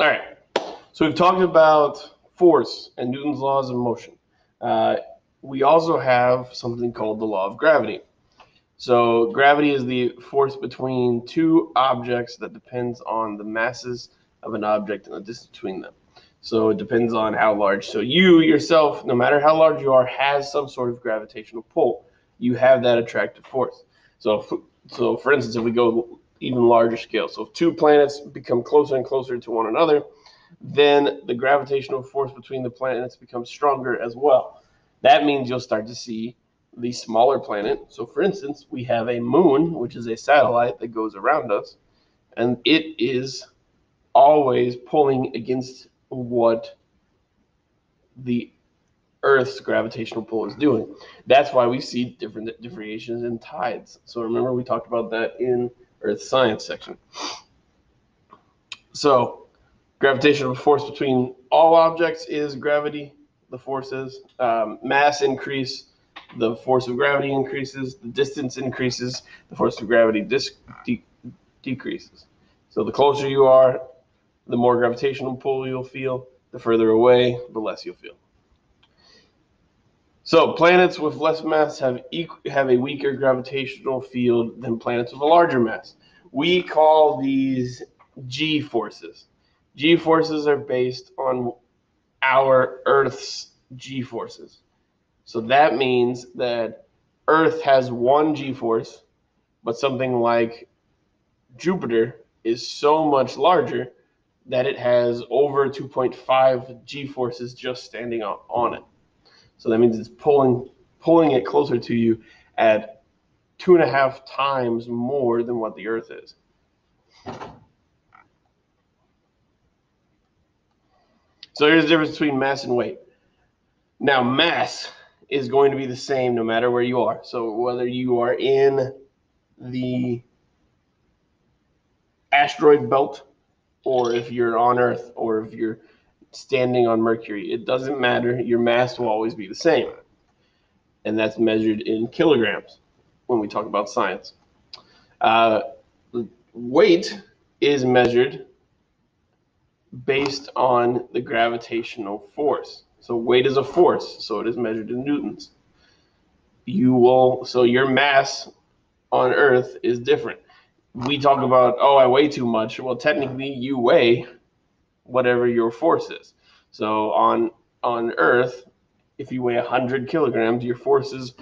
All right. So we've talked about force and Newton's laws of motion. Uh, we also have something called the law of gravity. So gravity is the force between two objects that depends on the masses of an object and the distance between them. So it depends on how large. So you yourself, no matter how large you are, has some sort of gravitational pull. You have that attractive force. So, so for instance, if we go even larger scale, so if two planets become closer and closer to one another, then the gravitational force between the planets becomes stronger as well. That means you'll start to see the smaller planet. So, for instance, we have a moon, which is a satellite that goes around us, and it is always pulling against what the Earth's gravitational pull is doing. That's why we see different variations in tides. So remember we talked about that in Earth science section. So gravitational force between all objects is gravity. The forces um, mass increase, the force of gravity increases. The distance increases, the force of gravity de decreases. So the closer you are, the more gravitational pull you'll feel. The further away, the less you'll feel. So planets with less mass have have a weaker gravitational field than planets with a larger mass. We call these G forces. G forces are based on our Earth's G forces. So that means that Earth has one G force, but something like Jupiter is so much larger that it has over 2.5 g forces just standing on, it. So that means it's pulling pulling it closer to you at two and a half times more than what the Earth is. So here's the difference between mass and weight. Now, mass is going to be the same no matter where you are. So whether you are in the asteroid belt or if you're on Earth, or if you're standing on Mercury. It doesn't matter. Your mass will always be the same. And that's measured in kilograms when we talk about science. Uh, weight is measured based on the gravitational force. So weight is a force, so it is measured in newtons. You will so your mass on Earth is different we talk about, oh, I weigh too much. Well, technically, you weigh whatever your force is. So on on Earth, if you weigh 100 kilograms, your force is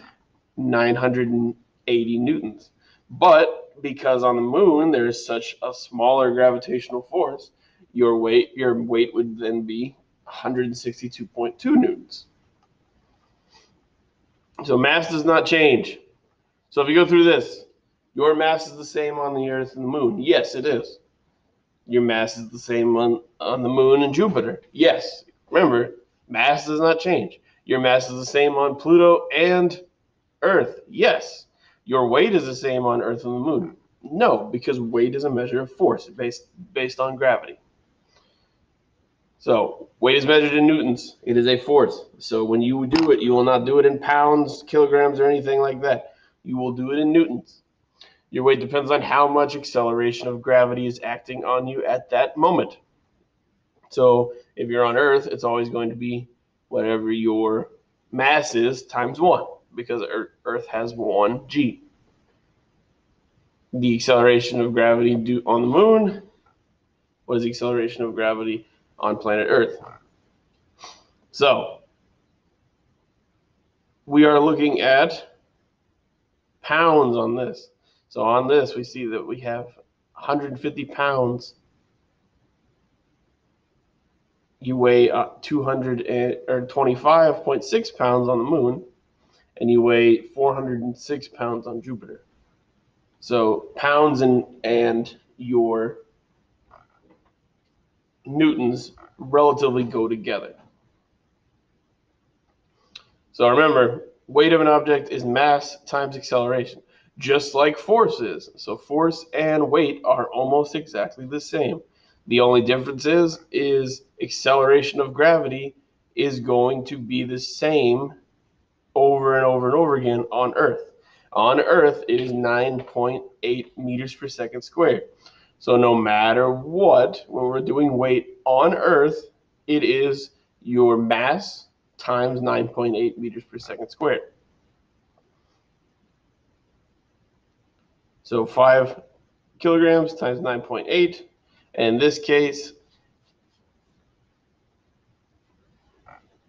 980 newtons. But because on the moon there is such a smaller gravitational force, your weight your weight would then be 162.2 newtons. So mass does not change. So if you go through this, your mass is the same on the Earth and the Moon. Yes, it is. Your mass is the same on, on the Moon and Jupiter. Yes. Remember, mass does not change. Your mass is the same on Pluto and Earth. Yes. Your weight is the same on Earth and the Moon. No, because weight is a measure of force based based on gravity. So weight is measured in newtons. It is a force. So when you do it, you will not do it in pounds, kilograms, or anything like that. You will do it in newtons. Your weight depends on how much acceleration of gravity is acting on you at that moment. So if you're on Earth, it's always going to be whatever your mass is times one because Earth has one g. The acceleration of gravity due on the moon was the acceleration of gravity on planet Earth. So we are looking at pounds on this. So on this, we see that we have 150 pounds. You weigh uh, 225.6 pounds on the moon, and you weigh 406 pounds on Jupiter. So pounds and and your newtons relatively go together. So remember, weight of an object is mass times acceleration just like force is. So force and weight are almost exactly the same. The only difference is is acceleration of gravity is going to be the same over and over and over again on Earth. On Earth, it is 9.8 meters per second squared. So no matter what, when we're doing weight on Earth, it is your mass times 9.8 meters per second squared. So 5 kilograms times 9.8. And In this case,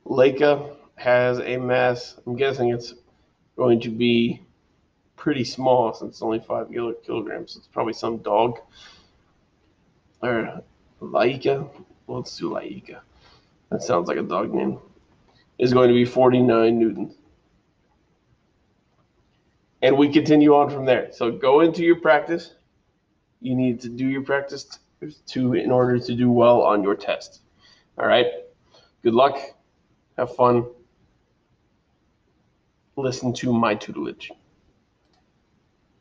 Leica has a mass, I'm guessing it's going to be pretty small since it's only 5 kilograms. It's probably some dog. Or Laika. Let's do Laika. That sounds like a dog name. Is going to be 49 newtons. And we continue on from there. So go into your practice. You need to do your practice to in order to do well on your test. All right. Good luck. Have fun. Listen to my tutelage.